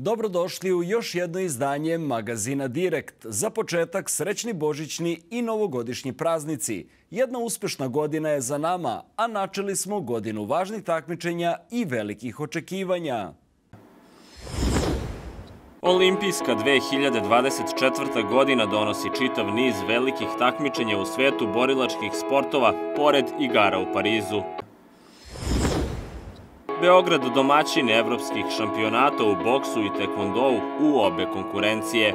Dobrodošli u još jedno izdanje magazina Direkt. Za početak srećni božićni i novogodišnji praznici. Jedna uspešna godina je za nama, a načeli smo godinu važnih takmičenja i velikih očekivanja. Olimpijska 2024. godina donosi čitav niz velikih takmičenja u svetu borilačkih sportova, pored igara u Parizu. Beograd domaćin evropskih šampionata u boksu i tekvondou u obe konkurencije.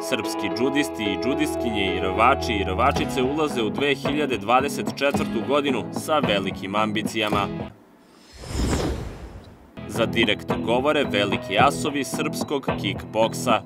Srpski džudisti i džudiskinje i rvači i rvačice ulaze u 2024. godinu sa velikim ambicijama. Za direkt govore veliki asovi srpskog kickboksa.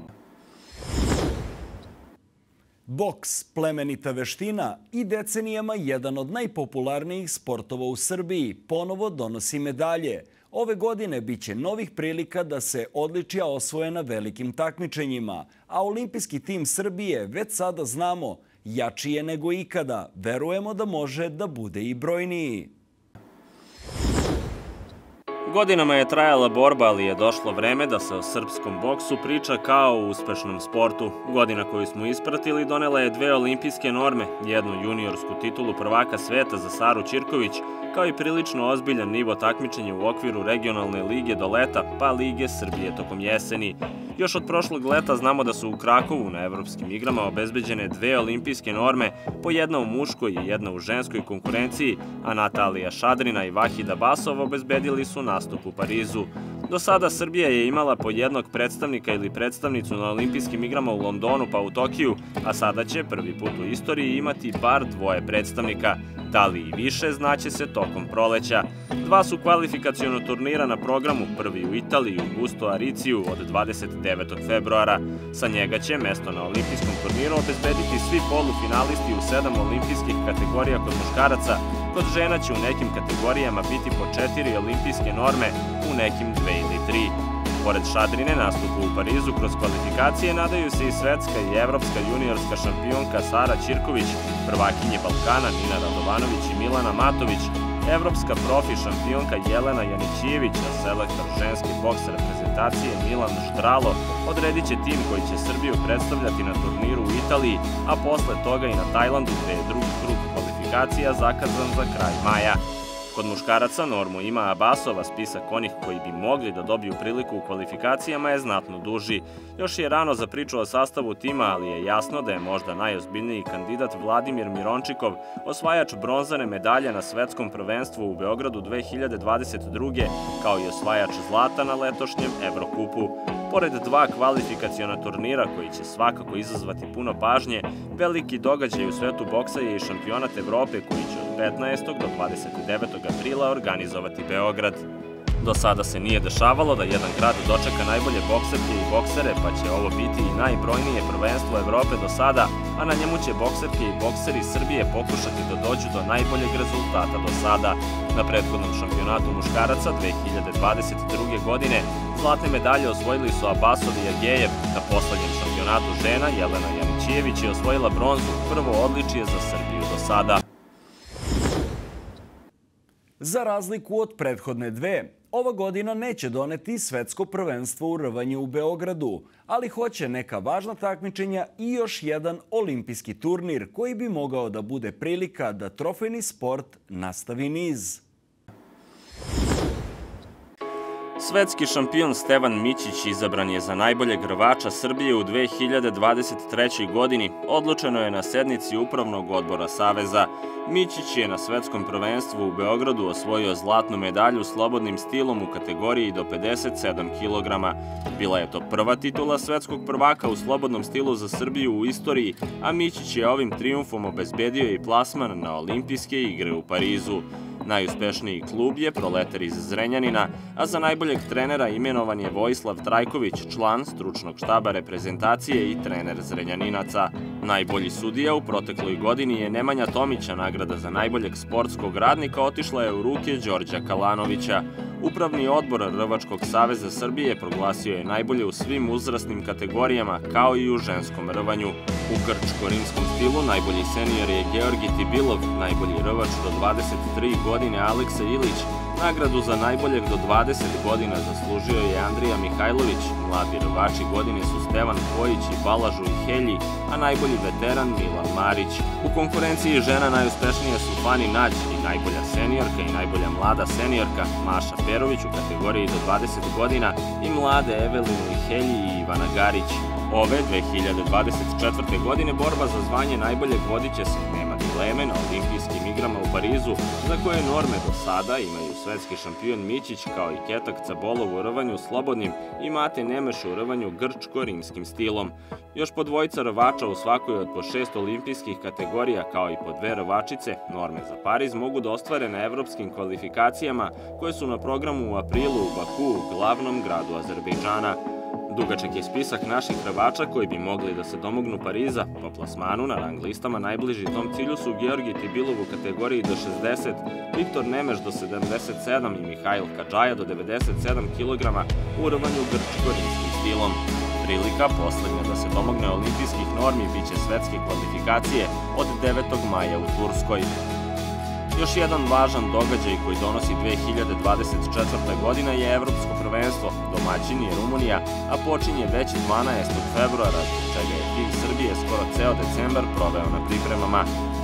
Boks, plemenita veština i decenijama jedan od najpopularnijih sportova u Srbiji, ponovo donosi medalje. Ove godine biće novih prilika da se odličija osvoje na velikim takmičenjima, a olimpijski tim Srbije već sada znamo jači je nego ikada. Verujemo da može da bude i brojniji. Godinama je trajala borba, ali je došlo vreme da se o srpskom boksu priča kao o uspešnom sportu. Godina koju smo ispratili donela je dve olimpijske norme, jednu juniorsku titulu prvaka sveta za Saru Ćirković, kao i prilično ozbiljan nivo takmičenja u okviru regionalne lige do leta, pa Lige Srbije tokom jeseni. Još od prošlog leta znamo da su u Krakovu na evropskim igrama obezbeđene dve olimpijske norme, po jedna u muškoj i jedna u ženskoj konkurenciji, a Natalija Šadrina i Vahida Basov obezbedili su nastup u Parizu. Do sada Srbija je imala po jednog predstavnika ili predstavnicu na olimpijskim igrama u Londonu pa u Tokiju, a sada će prvi put u istoriji imati bar dvoje predstavnika. Da li i više znaće se tokom proleća. Dva su kvalifikacijono turnira na programu, prvi u Italiji u Gusto Ariciju od 29. februara. Sa njega će mesto na olimpijskom turniru obezbediti svi polufinalisti u sedam olimpijskih kategorija kod muškaraca, kod žena će u nekim kategorijama biti po četiri olimpijske norme, u nekim dve ili tri. Pored Šadrine nastupu u Parizu kroz kvalifikacije nadaju se i svetska i evropska juniorska šampionka Sara Ćirković, prvakinje Balkana Nina Radovanović i Milana Matović, evropska profi šampionka Jelena Janićijević, a selektor ženske boks reprezentacije Milan Štralo odredit će tim koji će Srbiju predstavljati na turniru u Italiji, a posle toga i na Tajlandu gde je drugi krug kvalifikacija zakazan za kraj maja. Kod muškaraca normu ima Abasova spisak onih koji bi mogli da dobiju priliku u kvalifikacijama je znatno duži. Još je rano za priču o sastavu tima, ali je jasno da je možda najozbiljniji kandidat Vladimir Mirončikov, osvajač bronzane medalje na svetskom prvenstvu u Beogradu 2022. kao i osvajač zlata na letošnjem Evrokupu. Pored dva kvalifikaciona turnira koji će svakako izazvati puno pažnje, veliki događaj u svetu boksa je i šampionat Evrope koji će od 15. do 29. aprila organizovati Beograd. Do sada se nije dešavalo da jedan grad dočeka najbolje bokserke i boksere, pa će ovo biti i najbrojnije prvenstvo Evrope do sada, a na njemu će bokserke i bokseri Srbije pokušati da dođu do najboljeg rezultata do sada. Na prethodnom šampionatu muškaraca 2022. godine zlatne medalje osvojili su Abasov i Agejev, na poslednjem šampionatu žena Jelena Janićijević je osvojila bronzu, prvo odličije za Srbiju do sada. Za razliku od prethodne dve, ova godina neće doneti svetsko prvenstvo u rvanju u Beogradu, ali hoće neka važna takmičenja i još jedan olimpijski turnir koji bi mogao da bude prilika da trofejni sport nastavi niz. Svetski šampion Stevan Mićić izabran je za najboljeg rvača Srbije u 2023. godini. Odlučeno je na sednici Upravnog odbora Saveza. Mićić je na svetskom prvenstvu u Beogradu osvojio zlatnu medalju slobodnim stilom u kategoriji do 57 kg. Bila je to prva titula svetskog prvaka u slobodnom stilu za Srbiju u istoriji, a Mićić je ovim triumfom obezbedio i plasman na olimpijske igre u Parizu. Najuspešniji klub je Proletar iz Zrenjanina, a za najboljeg trenera imenovan je Vojislav Trajković, član stručnog štaba reprezentacije i trener Zrenjaninaca. Najbolji sudija u protekloj godini je Nemanja Tomića, nagrada za najboljeg sportskog radnika otišla je u ruke Đorđa Kalanovića. Upravni odbor Rvačkog saveza Srbije proglasio je najbolje u svim uzrasnim kategorijama, kao i u ženskom rvanju. U grčko-rimskom stilu najbolji senior je Georgi Tibilov, najbolji rvač do 23 godine Aleksa Ilić, Nagradu za najboljeg do 20 godina zaslužio je Andrija Mihajlović, mladi rvači godine su Stevan Kojić i Balažu i Helji, a najbolji veteran Milan Marić. U konkurenciji žena najuspešnije su Fani Nađ i najbolja seniorka i najbolja mlada seniorka Maša Perović u kategoriji do 20 godina i mlade Evelinu i Helji i Ivana Garić. Ove 2024. godine borba za zvanje najboljeg vodiće se nema dileme na olimpijskim igrama u Parizu, za koje norme do sada imaju svetski šampion Mićić kao i Ketak Cabolov u rvanju slobodnim i Mate Nemeš u rvanju grčko-rimskim stilom. Još po dvojica rvača u svakoj od po šest olimpijskih kategorija kao i po dve rvačice, norme za Pariz mogu da ostvare na evropskim kvalifikacijama koje su na programu u aprilu u Baku, glavnom gradu Azerbejdžana. Dugačak je spisak naših hrvača koji bi mogli da se domognu Pariza. Po plasmanu na rang listama najbliži tom cilju su Georgi Tibilov u kategoriji do 60, Viktor Nemeš do 77 i Mihajl Kadžaja do 97 kg u rvanju grčko-rimskim stilom. Prilika poslednja da se domogne olimpijskih normi biće svetske kvalifikacije od 9. maja u Turskoj. Još jedan važan događaj koji donosi 2024. godina je Evropsko prvenstvo, domaćin je Rumunija, a počinje već 12. februara, čega je tim Srbije skoro ceo decembar proveo na pripremama.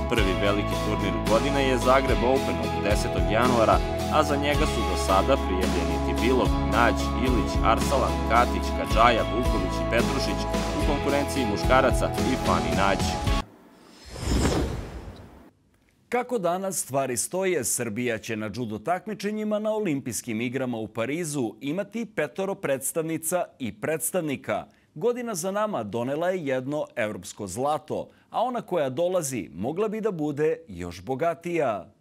Prvi veliki turnir godine je Zagreb Open od 10. januara, a za njega su do sada prijavljeni Tibilov, Nađ, Ilić, Arsalan, Katić, Kadžaja, Vuković i Petrušić u konkurenciji muškaraca i Fani Nađ. Kako danas stvari stoje, Srbija će na judo takmičenjima na olimpijskim igrama u Parizu imati petoro predstavnica i predstavnika. Godina za nama donela je jedno evropsko zlato, a ona koja dolazi mogla bi da bude još bogatija.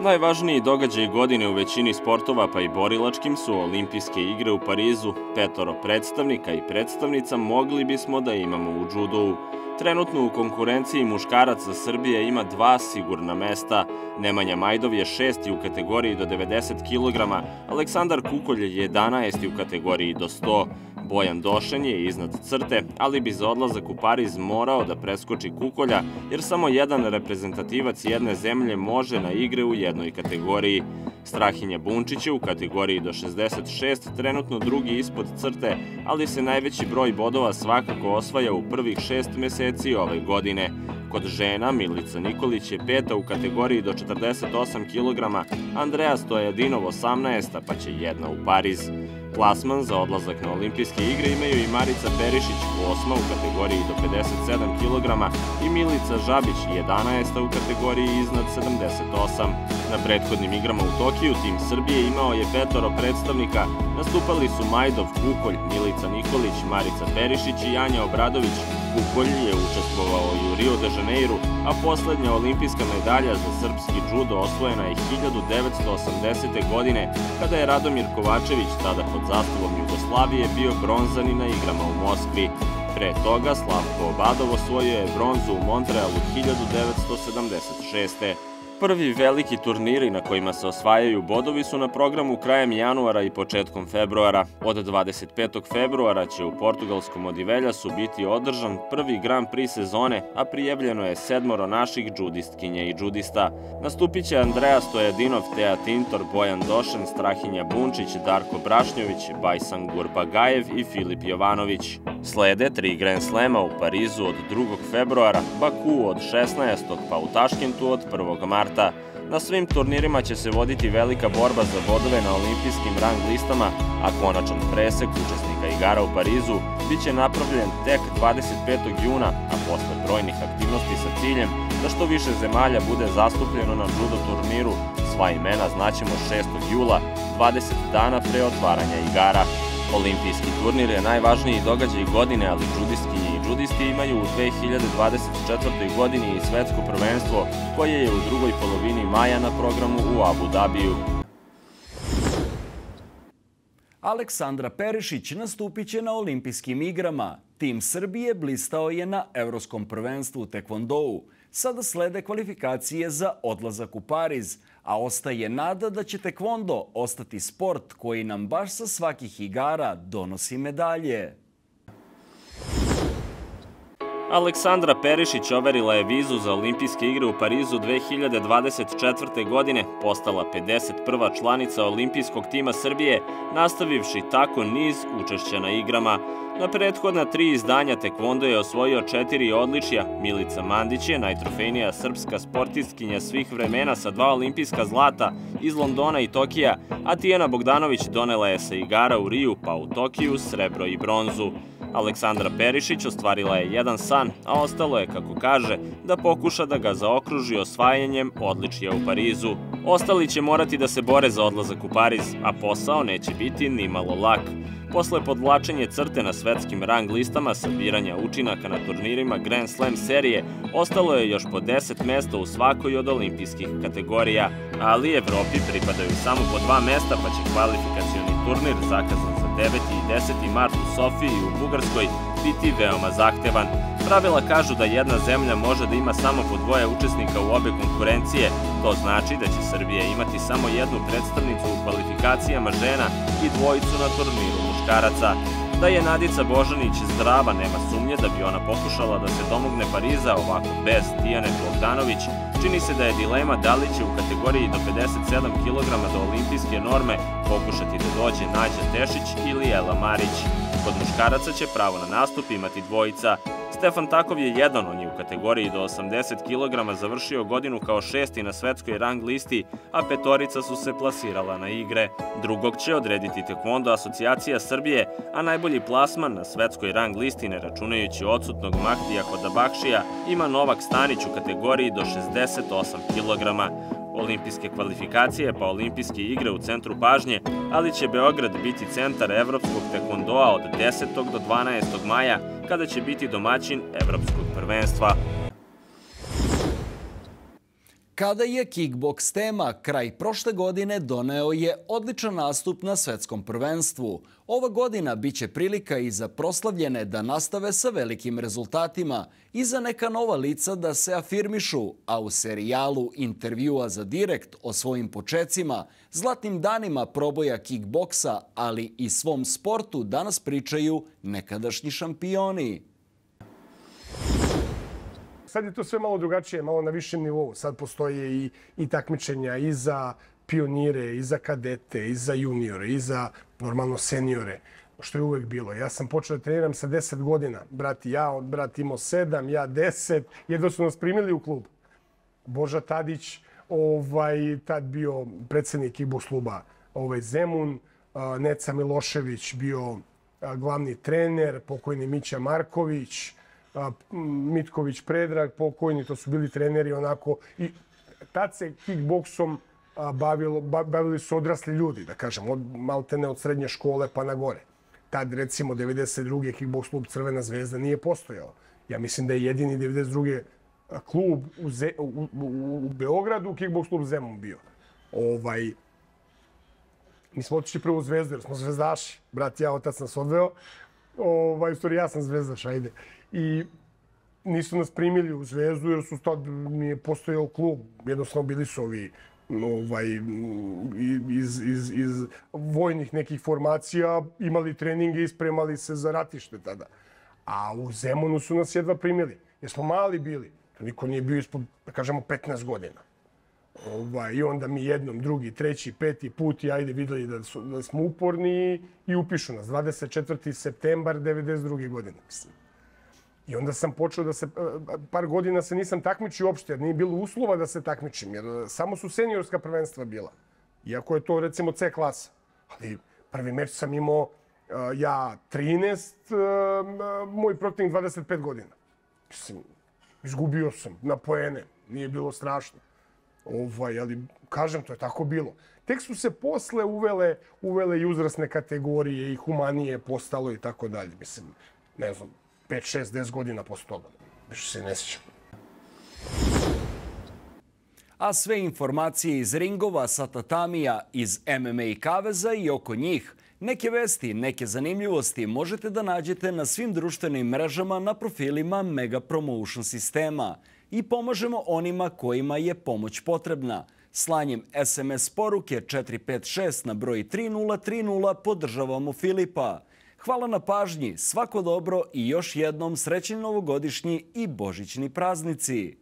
Najvažniji događaj godine u većini sportova pa i borilačkim su olimpijske igre u Parizu. Petoro predstavnika i predstavnica mogli bismo da imamo u judovu. Trenutno u konkurenciji muškaraca Srbije ima dva sigurna mesta. Nemanja Majdov je šesti u kategoriji do 90 kg, Aleksandar Kukolj je 11. u kategoriji do 100 Bojan Došen je iznad crte, ali bi za odlazak u Pariz morao da preskoči Kukolja, jer samo jedan reprezentativac jedne zemlje može na igre u jednoj kategoriji. Strahinja Bunčić je u kategoriji do 66 trenutno drugi ispod crte, ali se najveći broj bodova svakako osvaja u prvih šest meseci ove godine. Kod žena Milica Nikolić je peta u kategoriji do 48 kg, Andreja Stojadinov 18, pa će jedna u Pariz. Plasman za odlazak na olimpijske igre imaju i Marica Perišić, osma u kategoriji do 57 kg i Milica Žabić, 11. u kategoriji iznad 78. Na prethodnim igrama u Tokiju tim Srbije imao je petoro predstavnika, nastupali su Majdov Kukolj, Milica Nikolić, Marica Perišić i Janja Obradović. Kukolj je učestvovao i u Rio de Janeiro, a poslednja olimpijska medalja za srpski judo osvojena je 1980. godine, kada je Radomir Kovačević, tada pod zastavom Jugoslavije, bio bronzani na igrama u Moskvi. Pre toga Slavko Obadov osvojio je bronzu u Montrealu 1976. Prvi veliki turniri na kojima se osvajaju bodovi su na programu krajem januara i početkom februara. Od 25. februara će u portugalskom Odiveljasu biti održan prvi Grand Prix sezone, a prijavljeno je sedmoro naših džudistkinja i džudista. Nastupit će Andreja Stojadinov, Teja Tintor, Bojan Došen, Strahinja Bunčić, Darko Brašnjović, Bajsan Gurbagajev i Filip Jovanović. Slede tri Grand Slema u Parizu od 2. februara, Baku od 16. pa u Taškentu od 1. marta. Na svim turnirima će se voditi velika borba za bodove na olimpijskim rang listama, a konačan presek učesnika igara u Parizu biće napravljen tek 25. juna, a posle brojnih aktivnosti sa ciljem da što više zemalja bude zastupljeno na judo turniru, sva imena znaćemo 6. jula, 20 dana pre otvaranja igara. Olimpijski turnir je najvažniji događaj godine, ali džudistkinje i džudisti imaju u 2024. godini i svetsko prvenstvo koje je u drugoj polovini maja na programu u Abu Dhabiju. Aleksandra Perišić nastupit će na olimpijskim igrama. Tim Srbije blistao je na Evropskom prvenstvu u Tekvondou. Sada slede kvalifikacije za odlazak u Pariz, a ostaje nada da će tekvondo ostati sport koji nam baš sa svakih igara donosi medalje. Aleksandra Perišić overila je vizu za olimpijske igre u Parizu 2024. godine, postala 51. članica olimpijskog tima Srbije, nastavivši tako niz učešća na igrama. Na prethodna tri izdanja tekvondo je osvojio četiri odličja. Milica Mandić je najtrofejnija srpska sportistkinja svih vremena sa dva olimpijska zlata iz Londona i Tokija, a Tijena Bogdanović donela je sa igara u Riju pa u Tokiju srebro i bronzu. Aleksandra Perišić ostvarila je jedan san, a ostalo je, kako kaže, da pokuša da ga zaokruži osvajanjem odličija u Parizu. Ostali će morati da se bore za odlazak u Pariz, a posao neće biti ni malo lak. Posle podvlačenje crte na svetskim rang listama sabiranja učinaka na turnirima Grand Slam serije, ostalo je još po 10 mesta u svakoj od olimpijskih kategorija, ali Evropi pripadaju samo po dva mesta pa će kvalifikacioni turnir zakazan za 9. i 10. mart u Sofiji u Bugarskoj biti veoma zahtevan. Pravila kažu da jedna zemlja može da ima samo po dvoje učesnika u obe konkurencije, to znači da će Srbija imati samo jednu predstavnicu u kvalifikacijama žena i dvojicu na turniru muškaraca. Da je Nadica Božanić zdrava, nema sumnje da bi ona pokušala da se domogne Pariza ovako bez Tijane Bogdanović, čini se da je dilema da li će u kategoriji do 57 kg do olimpijske norme pokušati da dođe Nađa Tešić ili Ela Marić. Kod muškaraca će pravo na nastup imati dvojica. Stefan Takov je jedan od njih u kategoriji do 80 kg završio godinu kao šesti na svetskoj rang listi, a petorica su se plasirala na igre. Drugog će odrediti tekvondo asocijacija Srbije, a najbolji plasman na svetskoj rang listi, ne računajući odsutnog Mahtija Hodabakšija, ima Novak Stanić u kategoriji do 68 kg olimpijske kvalifikacije pa olimpijske igre u centru pažnje, ali će Beograd biti centar evropskog tekondoa od 10. do 12. maja, kada će biti domaćin evropskog prvenstva. Kada je kickboks tema, kraj prošle godine doneo je odličan nastup na svetskom prvenstvu. Ova godina biće prilika i za proslavljene da nastave sa velikim rezultatima i za neka nova lica da se afirmišu, a u serijalu intervjua za direkt o svojim počecima, zlatnim danima proboja kickboksa, ali i svom sportu danas pričaju nekadašnji šampioni sad je to sve malo drugačije, malo na višem nivou. Sad postoje i, i takmičenja i za pionire, i za kadete, i za juniore, i za normalno seniore što je uvek bilo. Ja sam počeo da treniram sa 10 godina. Brat i ja, brat imao 7, ja 10. Jedno su nas primili u klub. Boža Tadić, ovaj, tad bio predsednik Ibos kluba ovaj, Zemun, Neca Milošević bio glavni trener, pokojni Mića Marković, Mitković Predrag, pokojni, to su bili treneri onako. I tad se kickboksom bavilo, bavili su odrasli ljudi, da kažem, od maltene od srednje škole pa na gore. Tad, recimo, 92. kickboks klub Crvena zvezda nije postojao. Ja mislim da je jedini 92. klub u, Ze, u, u, u Beogradu, kickboks klub Zemun bio. Ovaj, mi smo otišli prvo u zvezdu, jer smo zvezdaši. Brat ja, otac nas odveo. Ovaj, u stvari, ja sam zvezdaš, ajde i nisu nas primili u Zvezdu jer su tad nije postojao klub. Jednostavno bili su ovi ovaj, iz, iz, iz vojnih nekih formacija imali treninge i spremali se za ratište tada. A u Zemunu su nas jedva primili. Jer smo mali bili. To niko nije bio ispod, da kažemo, 15 godina. Ovaj, I onda mi jednom, drugi, treći, peti put i ajde videli da, su, da smo uporni i upišu nas. 24. septembar 92. godine. Mislim. I onda sam počeo da se, par godina se nisam takmičio uopšte, jer nije bilo uslova da se takmičim, jer e, samo su seniorska prvenstva bila. Iako je to recimo C klasa. Ali prvi meč sam imao e, ja 13, e, moj protivnik 25 godina. Mislim, izgubio sam na poene, nije bilo strašno. Ovaj, ali kažem, to je tako bilo. Tek su se posle uvele, uvele i uzrasne kategorije i humanije postalo i tako dalje. Mislim, ne znam, 5, 6, 10 godina posle toga. Više se ne sjećam. A sve informacije iz ringova, sa tatamija, iz MMA kaveza i oko njih, neke vesti, neke zanimljivosti možete da nađete na svim društvenim mrežama na profilima Mega Promotion sistema i pomažemo onima kojima je pomoć potrebna. Slanjem SMS poruke 456 na broj 3030 podržavamo Filipa. Hvala na pažnji, svako dobro i još jednom srećni novogodišnji i božićni praznici.